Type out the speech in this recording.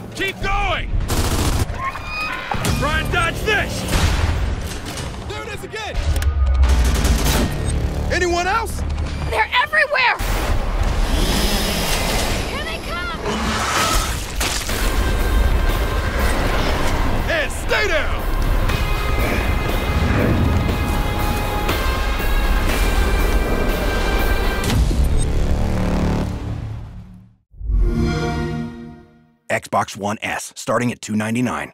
Don't! Keep going! Try and dodge this! There it is again! Anyone else? They're everywhere! Here they come! And stay down! Xbox One S, starting at $299.